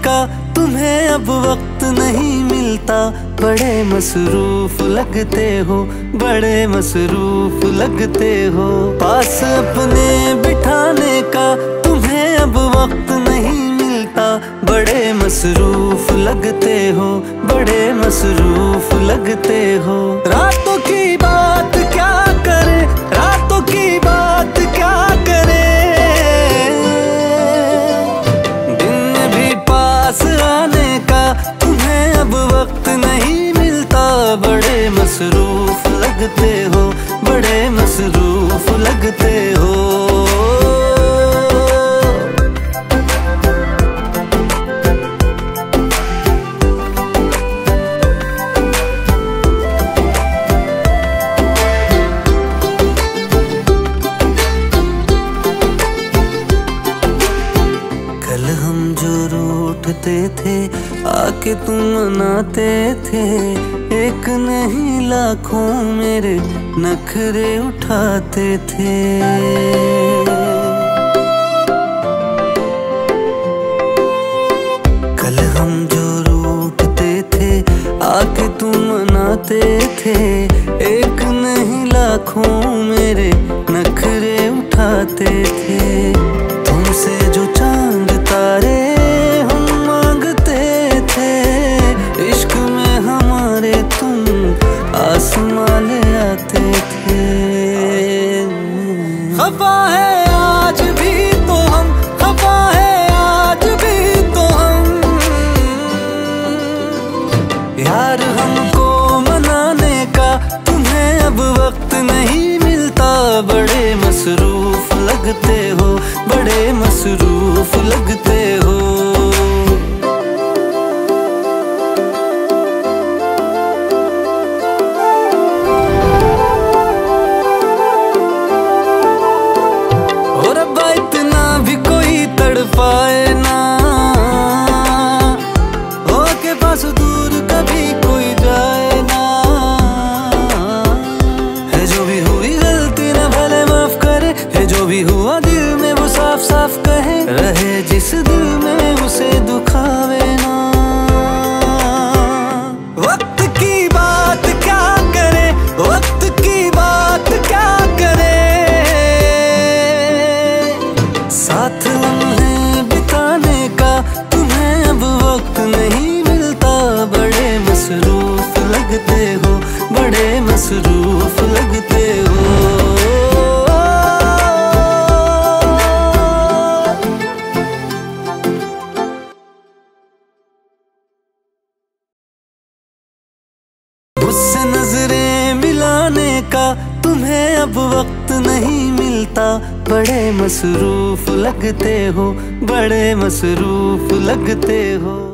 का तुम्हें अब वक्त नहीं मिलता। बड़े मसरूफ लगते हो, बड़े मसरूफ लगते हो। पास अपने बिठाने का तुम्हें अब वक्त नहीं मिलता। बड़े मसरूफ लगते हो, बड़े मसरूफ लगते हो। रातों की बात मसरूफ लगते हो बड़े मसरूफ लगते हो। रूठते थे, आके तुम मनाते थे। एक नहीं, लाखों मेरे नखरे उठाते थे। कल हम जो रूठते थे, आके तुम मनाते थे। एक नहीं, लाखों मेरे नखरे उठाते थे। खफा है, आज भी तो हम खफा है, आज भी तो हम। यार हमको मनाने का तुम्हें अब वक्त नहीं मिलता। बड़े मसरूफ लगते हो, बड़े मसरूफ लगते भी हुई गलती, न भले माफ़ करे ये जो भी हुआ दिल में वो साफ़ साफ़ कहे, रहे जिस दिल में उसे दुखावे। लगते हो, बड़े मसरूफ लगते हो। उससे नज़रें मिलाने का तुम्हें अब वक्त नहीं मिलता। बड़े मसरूफ लगते हो, बड़े मसरूफ लगते हो।